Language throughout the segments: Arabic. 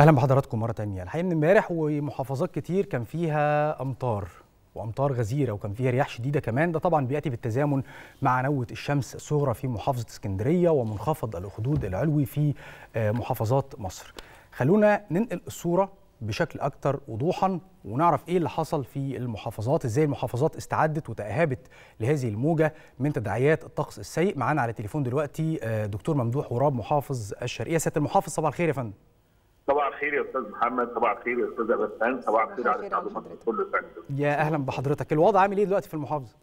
أهلا بحضراتكم مرة تانية. الحقيقة من امبارح ومحافظات كتير كان فيها أمطار وأمطار غزيرة وكان فيها رياح شديدة كمان. ده طبعا بيأتي بالتزامن مع نوه الشمس الصغرى في محافظة اسكندرية ومنخفض الاخدود العلوي في محافظات مصر. خلونا ننقل الصورة بشكل أكثر وضوحا ونعرف إيه اللي حصل في المحافظات إزاي المحافظات استعدت وتأهبت لهذه الموجة من تداعيات الطقس السيء. معانا على التليفون دلوقتي دكتور ممدوح غراب محافظ الشرقية. سياده المحافظ صباح الخير يا فندم. صباح الخير يا أستاذ محمد صباح الخير يا أستاذ ابسان صباح الخير على مصر كله فندم يا أهلا بحضرتك. الوضع عامل إيه دلوقتي في المحافظة؟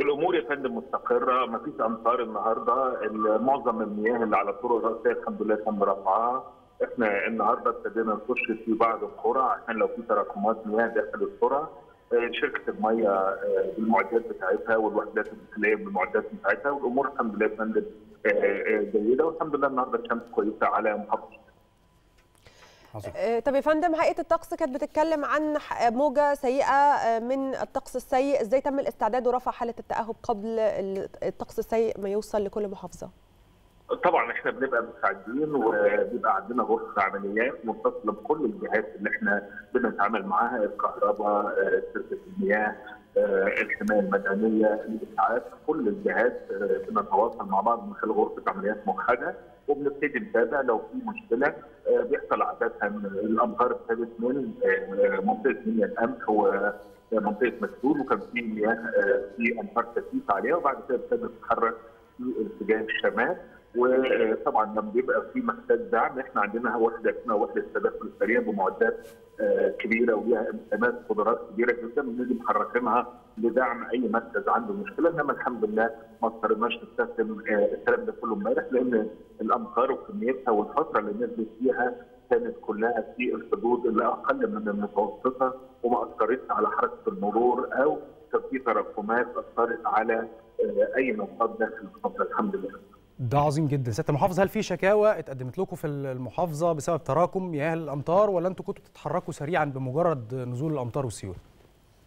الأمور يا فندم مستقرة ما فيش أمطار النهارده. معظم المياه اللي على الطرق الرئيسيه الحمد لله تم رفعها. إحنا النهارده ابتدينا نخش في بعض القرى عشان لو في تراكمات مياه داخل القرى شركة الميه بالمعدات بتاعتها والوحدات الداخليه بالمعدات بتاعتها والأمور الحمد لله يا فندم جيدة. والحمد لله النهارده الشمس كويسة على محافظة طب يا فندم هيئة الطقس كانت بتتكلم عن موجة سيئة من الطقس السيء. إزاي تم الاستعداد ورفع حالة التأهب قبل الطقس السيء ما يوصل لكل محافظة؟ طبعا إحنا بنبقى مستعدين وبيبقى عندنا غرفة عمليات متصلة بكل الجهات اللي إحنا بنتعامل معاها الكهرباء شركة المياه الحمايه المدنية الاسعاف كل الجهات بنتواصل مع بعض من خلال غرفة عمليات موحدة وبنبتدي نتابع لو في مشكلة بيحصل عادة. الامطار ابتدت من منطقة منيا القمح ومنطقه مسؤول وكان في مياه في امطار كثيفه عليها وبعد كده ابتدت تتحرك في اتجاه الشمال. وطبعا لما بيبقى في محتاج دعم إحنا عندنا وحدة اسمها وحدة التدخل السريع بمعدات كبيرة وليها امكانات قدرات كبيرة جدا بنيجي محركينها لدعم أي مركز عنده مشكلة إنما الحمد لله ما اضطريناش نستخدم الكلام ده كله امبارح لأن الأمطار وكميتها والفترة اللي نزلت فيها كانت كلها في الحدود اللي أقل من المتوسطة وما أثرتش على حركة المرور أو كان في تراكمات أثرت على أي نقاط داخل الحمد لله. ده عظيم جدا. سياده المحافظ هل في شكاوى اتقدمت لكم في المحافظة بسبب تراكم مياه الأمطار ولا أنتم كنتوا بتتحركوا سريعا بمجرد نزول الأمطار والسيول؟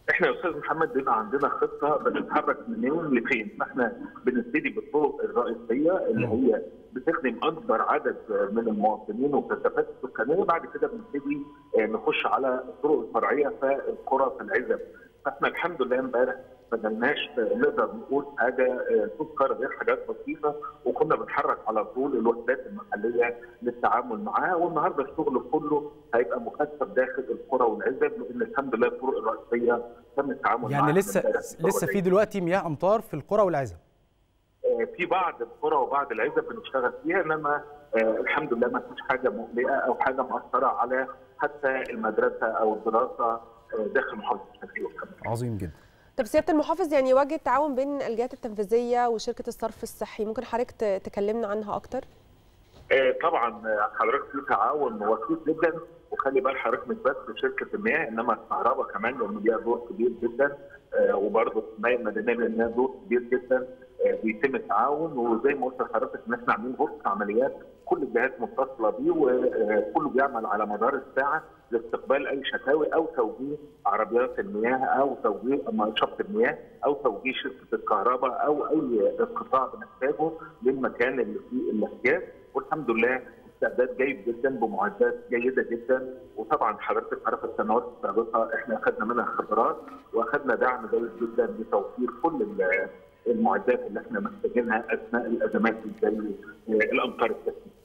إحنا يا أستاذ محمد بيبقى عندنا خطة بنتحرك منين لفين؟ فإحنا بنبتدي بالطرق الرئيسية اللي هي بتخدم أكبر عدد من المواطنين والكثافات السكانية بعد كده بنبتدي نخش على الطرق الفرعية في القرى في العزب. فإحنا الحمد لله امبارح ما نقدر نقول حاجة تذكر غير حاجات بسيطة وكنا بنتحرك على طول الوحدات المحلية للتعامل معاها والنهاردة الشغل كله هيبقى مكثف داخل القرى والعزب لأن الحمد لله الطرق الرئيسية تم التعامل يعني معاها لسه لسه في دلوقتي مياه أمطار في القرى والعزب في بعض القرى وبعض العزب بنشتغل فيها إنما الحمد لله ما فيش حاجة مقلقة أو حاجة مؤثره على حتى المدرسة أو الدراسة داخل محافظة الشرقيه عظيم جدا. طب سيادة المحافظ يعني وجه التعاون بين الجهات التنفيذية وشركة الصرف الصحي ممكن حضرتك تكلمنا عنها أكتر؟ طبعا حضرتك في تعاون وثيق جدا وخلي بال حضرتك مش بس شركة المياه إنما الكهرباء كمان لأن ليها دور كبير جدا وبرضه الحمايه المدنيه لانها دور كبير جدا بيتم التعاون وزي ما قلت لحضرتك إن إحنا عاملين غرفه عمليات كل الجهات متصلة بيه وكله بيعمل على مدار الساعة لاستقبال أي شكاوي أو توجيه عربيات المياه أو توجيه شط المياه أو توجيه شركة الكهرباء أو أي قطاع بنحتاجه للمكان اللي فيه الاحتياج والحمد لله استعداد جيد جدا بمعدات جيدة جدا وطبعا حضرتك عارف السنوات السابقة إحنا اخذنا منها خبرات واخذنا دعم جيد جدا لتوفير كل المعدات اللي إحنا محتاجينها أثناء الأزمات زي الامطار الكثيره.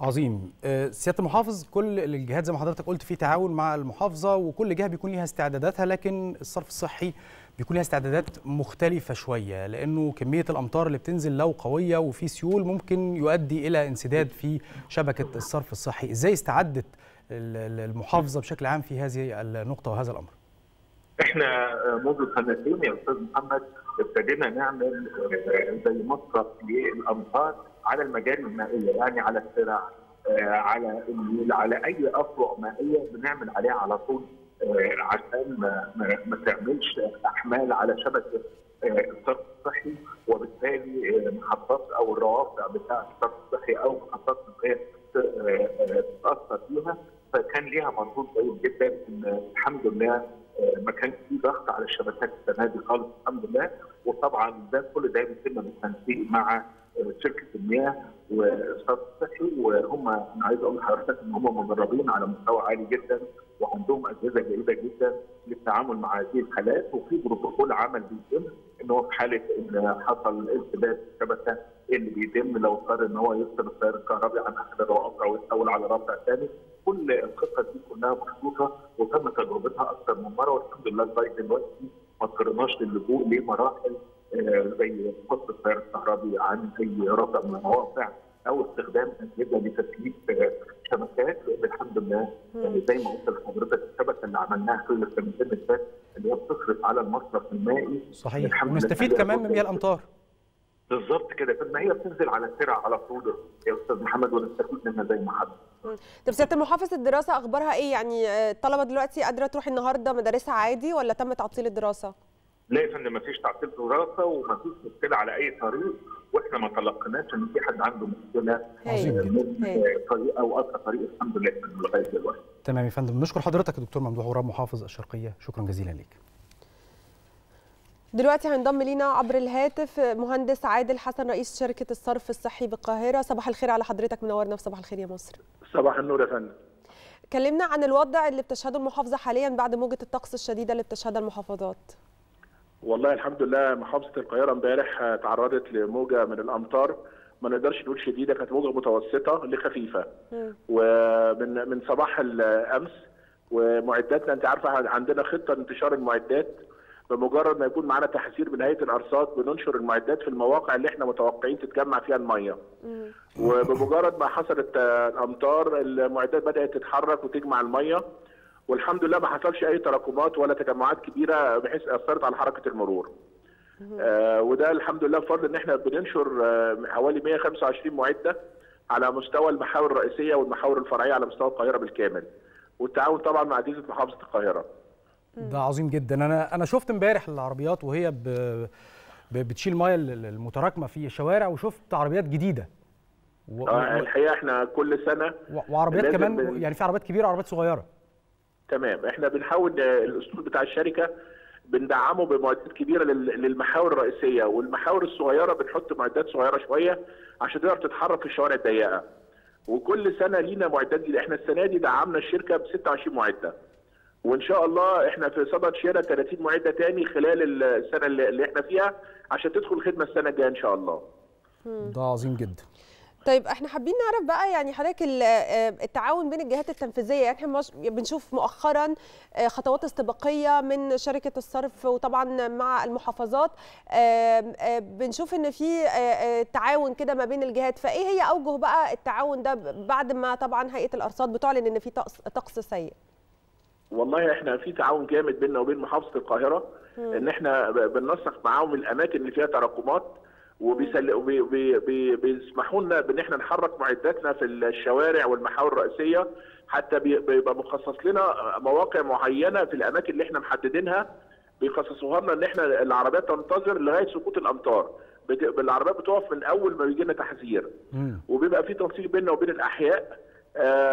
عظيم. سياده المحافظ كل الجهات زي ما حضرتك قلت في تعاون مع المحافظة وكل جهة بيكون ليها استعداداتها لكن الصرف الصحي بيكون ليها استعدادات مختلفة شوية لأنه كمية الأمطار اللي بتنزل لو قوية وفي سيول ممكن يؤدي إلى انسداد في شبكة الصرف الصحي. إزاي استعدت المحافظة بشكل عام في هذه النقطة وهذا الأمر؟ إحنا منذ سنتين يا أستاذ محمد ابتدينا نعمل زي مصرف للامطار على المجاري المائية يعني على الترع على النيل على أي أفرع مائية بنعمل عليها على طول عشان ما, ما, تعملش أحمال على شبكة الصرف الصحي وبالتالي محطات أو الروافع بتاع الصرف الصحي أو محطات الغير تتاثر فيها فكان ليها مردود جيد جدا إن الحمد لله ما كانش في ضغط على الشبكات السنة دي خالص الحمد لله. وطبعا ده كل ده بيتم بالتنسيق مع شركة المياه والصرف الصحي. وهم أنا عايز أقول لحضرتك إن هم مدربين على مستوى عالي جدا وعندهم أجهزة جيدة جدا للتعامل مع هذه الحالات. وفي بروتوكول عمل بيتم إن هو في حالة إن حصل في الشبكة اللي بيتم لو اضطر ان هو يفصل التيار الكهربي عن احد الروابط أو يتحول على رابط ثاني كل القصة دي كلها محطوطه وتم تجربتها أكثر من مرة والحمد لله لغاية دلوقتي ما اضطرناش للجوء لمراحل آه، زي فصل التيار الكهربي عن أي رابط من المواقع أو استخدام أجهزة لتسليك آه، شبكات لأن الحمد لله آه، زي ما قلت لحضرتك الشبكة اللي عملناها خلال السنتين اللي فاتت اللي هي بتصرف على المصرف المائي. صحيح. ونستفيد كمان من مياه الأمطار. بالظبط كده. طب ما هي بتنزل على الترع على طول. يا أستاذ محمد ونستفيد منها زي ما حد. طب سيادة المحافظ الدراسة أخبارها إيه؟ يعني آه، الطلبه دلوقتي قادرة تروح النهارده مدارسها عادي ولا تم تعطيل الدراسة؟ لا يا فندم مفيش تعطيل دراسه ومفيش مشكلة على أي طريق وإحنا ما تلقيناش إن في حد عنده مشكلة. آه، طريق أو قطع طريق الحمد لله لغايه دلوقتي. تمام يا فندم. نشكر حضرتك يا دكتور ممدوح غراب محافظ الشرقية. شكرا جزيلا ليك. دلوقتي هينضم لينا عبر الهاتف مهندس عادل حسن رئيس شركة الصرف الصحي بالقاهرة. صباح الخير على حضرتك منورنا في صباح الخير يا مصر. صباح النور يا فندم. كلمنا عن الوضع اللي بتشهده المحافظة حاليا بعد موجة الطقس الشديدة اللي بتشهدها المحافظات. والله الحمد لله محافظة القاهرة امبارح تعرضت لموجة من الأمطار ما نقدرش نقول شديدة كانت موجة متوسطة لخفيفة. ومن من صباح الأمس ومعداتنا انت عارفة عندنا خطة لانتشار المعدات بمجرد ما يكون معانا تحذير من هيئه الأرصاد بننشر المعدات في المواقع اللي إحنا متوقعين تتجمع فيها المية. وبمجرد ما حصلت آه، الأمطار المعدات بدأت تتحرك وتجمع المية والحمد لله ما حصلش أي تراكمات ولا تجمعات كبيرة بحيث أثرت على حركة المرور. آه وده الحمد لله بفضل إن إحنا بننشر آه حوالي 125 معدة على مستوى المحاور الرئيسية والمحاور الفرعية على مستوى القاهرة بالكامل. والتعاون طبعا مع أجهزة محافظة القاهرة. ده عظيم جدا. أنا أنا شفت امبارح العربيات وهي ب... ب... بتشيل مية المتراكمة في الشوارع وشفت عربيات جديدة. و... آه. الحقيقة إحنا كل سنة و... وعربيات كمان بن- يعني في عربيات كبيرة وعربيات صغيرة. تمام. إحنا بنحاول آه، الأسلوب بتاع الشركة بندعمه بمعدات كبيرة لل- للمحاور الرئيسية والمحاور الصغيرة بنحط معدات صغيرة شوية عشان تقدر تتحرك في الشوارع الضيقة. وكل سنة لينا معدات جديدة. إحنا السنة دي دعمنا الشركة ب 26 معدة. وإن شاء الله إحنا في صدد شراء 30 معدة تاني خلال السنة اللي إحنا فيها عشان تدخل الخدمة السنة الجاية إن شاء الله. ده عظيم جدا. طيب إحنا حابين نعرف بقى يعني حضرتك آه، التعاون بين الجهات التنفيذية. يعني إحنا بنشوف مؤخرا آه، خطوات استباقية من شركة الصرف وطبعا مع المحافظات. بنشوف إن في آه، تعاون كده ما بين الجهات. فإيه هي أوجه بقى التعاون ده بعد ما طبعا هيئة الأرصاد بتعلن إن في طقس طقس سيء؟ والله إحنا في تعاون جامد بيننا وبين محافظة القاهرة إن إحنا بننسق معاهم الأماكن اللي فيها تراكمات وبيسل... وبي... بي... بي... بيسمحوا لنا بإن إحنا نحرك معداتنا في الشوارع والمحاور الرئيسية حتى بي... بيبقى مخصص لنا مواقع معينة في الأماكن اللي إحنا محددينها بيخصصوها لنا إن إحنا العربيات تنتظر لغاية سقوط الأمطار. بت... العربيات بتقف من أول ما بيجي لنا تحذير. وبيبقى في تنسيق بيننا وبين الأحياء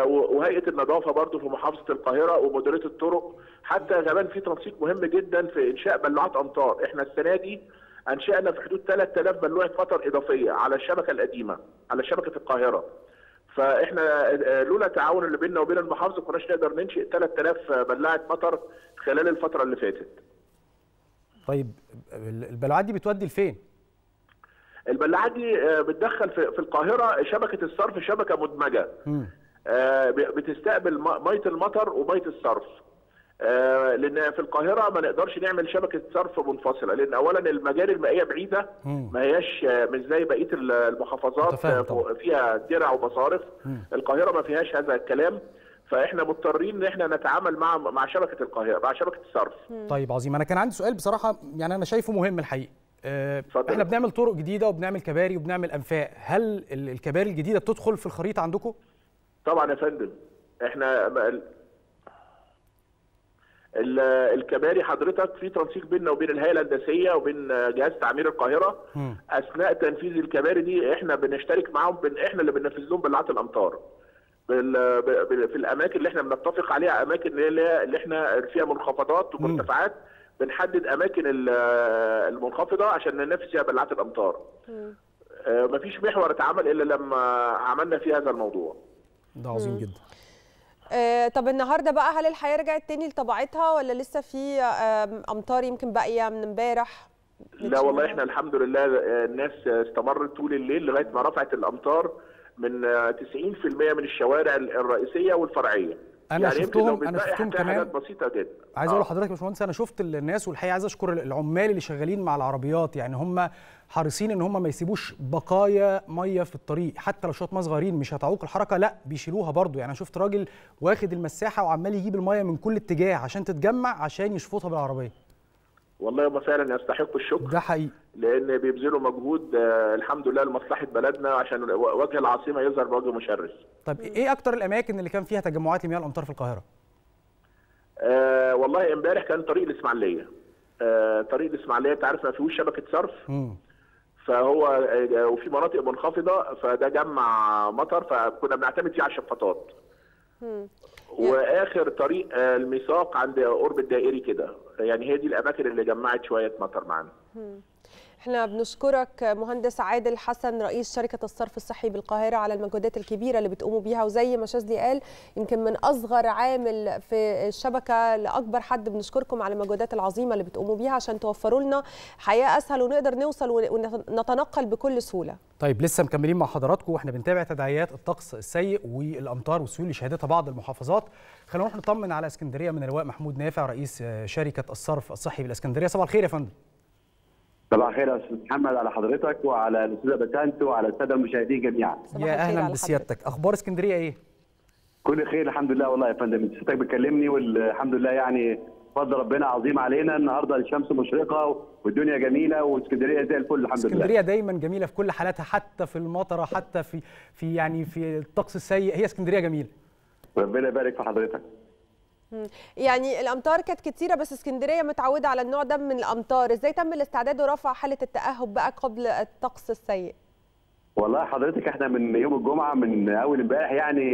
وهيئة النظافة برضو في محافظة القاهرة ومديرية الطرق حتى كمان في تنسيق مهم جدا في إنشاء بلوعات أمطار. إحنا السنة دي أنشأنا في حدود 3000 بلوعه مطر إضافية على الشبكة القديمة على شبكة القاهرة. فإحنا آه، لولا التعاون اللي بيننا وبين المحافظة كناش نقدر ننشئ 3000 بلاعه مطر خلال الفترة اللي فاتت. طيب ال- البلوعات دي بتودي لفين؟ البلاعات دي آه، بتدخل في في القاهرة شبكة الصرف شبكة مدمجة. مم. آه، بتستقبل مية المطر ومية الصرف. آه، لأن في القاهرة ما نقدرش نعمل شبكة صرف منفصلة لأن اولا المجاري المائية بعيدة. ما هياش مش زي بقية ال- المحافظات. فيها ترع ومصارف. القاهرة ما فيهاش هذا الكلام. فإحنا مضطرين إن إحنا نتعامل مع مع شبكة القاهرة مع شبكة الصرف. طيب عظيم. أنا كان عندي سؤال بصراحة يعني أنا شايفه مهم الحقيقة. آه، اتفضل. إحنا بنعمل طرق جديدة وبنعمل كباري وبنعمل أنفاق. هل ال- الكباري الجديدة بتدخل في الخريطة عندكم؟ طبعا يا فندم إحنا ال- ال- الكباري حضرتك في تنسيق بيننا وبين الهيئة الهندسية وبين جهاز تعمير القاهرة. مم. أثناء تنفيذ الكباري دي إحنا بنشترك معاهم بن إحنا اللي بننفذ لهم بلعات الأمطار. بال- ب- ب- في الأماكن اللي إحنا بنتفق عليها أماكن اللي هي- اللي إحنا فيها منخفضات ومرتفعات بنحدد أماكن ال- المنخفضة عشان ننفذ فيها بلعات الأمطار. آه، مفيش محور اتعمل إلا لما عملنا فيه هذا الموضوع. ده عظيم جدا. آه، طب النهارده بقى هل الحياة رجعت تاني لطبيعتها ولا لسه في أمطار يمكن باقية من امبارح؟ لا والله إحنا الحمد لله آه، الناس استمرت طول الليل لغاية ما رفعت الأمطار من آه، 90% من الشوارع الرئيسية والفرعية. أنا يعني شفتهم- بتبقى شفتهم كمان. حاجات بسيطة جدا عايز آه. أقول لحضرتك يا باشمهندس أنا شفت الناس والحقيقة عايز أشكر العمال اللي شغالين مع العربيات يعني هم حريصين إن هم ما يسيبوش بقايا مية في الطريق حتى لو شوية مية صغيرين مش هتعوق الحركة لا بيشيلوها برضو يعني أنا شفت راجل واخد المساحة وعمال يجيب المية من كل اتجاه عشان تتجمع عشان يشفطها بالعربية والله هم فعلا يستحقوا الشكر. ده حقيقي. لأن بيبذلوا مجهود آه، الحمد لله لمصلحة بلدنا عشان وجه العاصمة يظهر بوجه مشرف. طب إيه أكتر الأماكن اللي كان فيها تجمعات لمياه الأمطار في القاهرة؟ آه والله إمبارح كان طريق الإسماعيلية. آه طريق الإسماعيلية أنت عارف ما فيهوش شبكة صرف؟ فهو آه، وفي مناطق منخفضة فده جمع مطر فكنا بنعتمد فيه على الشفاطات. وآخر طريق آه، الميثاق عند قرب الدائري كده. يعني هي دي الأماكن اللي جمعت شوية مطر معانا. إحنا بنشكرك مهندس عادل حسن رئيس شركة الصرف الصحي بالقاهرة على المجهودات الكبيرة اللي بتقوموا بيها. وزي ما شاذلي قال يمكن من أصغر عامل في الشبكة لأكبر حد بنشكركم على المجهودات العظيمة اللي بتقوموا بيها عشان توفروا لنا حياة أسهل ونقدر نوصل ونتنقل بكل سهولة. طيب لسه مكملين مع حضراتكم. وإحنا بنتابع تداعيات الطقس السيء والأمطار والسيول اللي شهدتها بعض المحافظات. خلينا نروح نطمن على إسكندرية من اللواء محمود نافع رئيس شركة الصرف الصحي بالإسكندرية. صباح الخير يا فندم. صباح الخير يا أستاذ محمد على حضرتك وعلى الأستاذة بسنت وعلى السادة المشاهدين جميعا. يا أهلا بسيادتك. أخبار اسكندرية إيه؟ كل خير الحمد لله. والله يا فندم سيادتك بتكلمني والحمد لله يعني فضل ربنا عظيم علينا. النهارده الشمس مشرقة والدنيا جميلة واسكندرية زي الفل الحمد لله. اسكندرية دايما جميلة في كل حالاتها حتى في المطرة حتى في في يعني في الطقس السيء. هي اسكندرية جميلة. ربنا يبارك في حضرتك. يعني الأمطار كانت كتيرة بس اسكندرية متعودة على النوع ده من الأمطار. إزاي تم الاستعداد ورفع حالة التأهب بقى قبل الطقس السيء؟ والله حضرتك إحنا من يوم الجمعة من أول امبارح يعني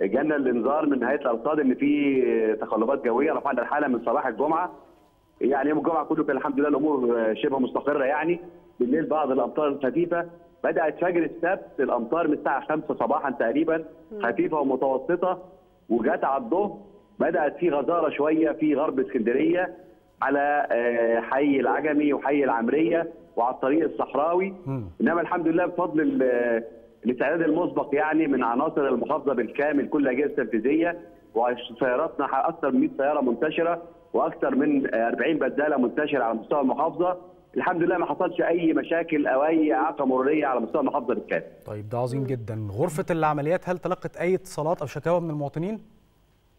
جانا الإنذار من هيئه الأرصاد إن في تقلبات جوية. رفعنا الحالة من صباح الجمعة. يعني يوم الجمعة كله كان الحمد لله الأمور شبه مستقرة يعني. بالليل بعض الأمطار الخفيفه بدأت فجر السبت الأمطار من الساعة 5 صباحا تقريبا خفيفة ومتوسطة. وجت على الظهر بدأت في غزارة شوية في غرب اسكندرية على آه، حي العجمي وحي العمرية وعلى الطريق الصحراوي. إنما الحمد لله بفضل ال- الاستعداد المسبق يعني من عناصر المحافظة بالكامل كل الاجهزه التنفيذية وسياراتنا أكثر من 100 سيارة منتشرة وأكثر من 40 بدالة منتشرة على مستوى المحافظة. الحمد لله ما حصلش أي مشاكل أو أي إعاقة مرورية على مستوى المحافظة بالكامل. طيب ده عظيم جدا. غرفة العمليات هل تلقت أي اتصالات أو شكاوى من المواطنين؟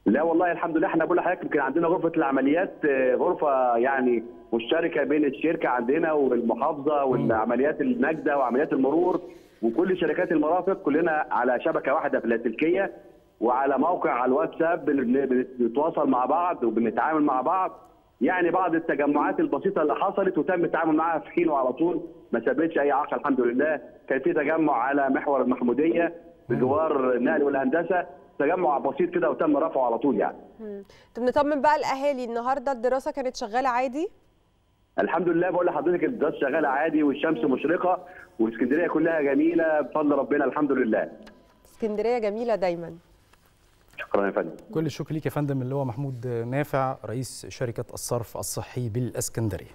لا والله الحمد لله إحنا بقول لحضرتك يمكن عندنا غرفة العمليات آه، غرفة يعني مشتركة بين الشركة عندنا والمحافظة والعمليات النجدة وعمليات المرور وكل شركات المرافق كلنا على شبكة واحدة في اللاسلكيه وعلى موقع على الواتساب بن- بن- بنتواصل مع بعض وبنتعامل مع بعض. يعني بعض التجمعات البسيطة اللي حصلت وتم التعامل معاها في حين وعلى طول ما سببتش أي عائق الحمد لله. كان في تجمع على محور المحمودية بجوار النقل والهندسة. تجمع بسيط كده وتم رفعه على طول يعني. طب نطمن بقى الأهالي النهاردة الدراسة كانت شغالة عادي؟ الحمد لله بقول لحضرتك الدراسة شغالة عادي والشمس مشرقة واسكندرية كلها جميلة بفضل ربنا الحمد لله. اسكندرية جميلة دايما. شكرا يا فندم. كل الشكر ليك يا فندم اللي هو محمود نافع رئيس شركة الصرف الصحي بالإسكندرية.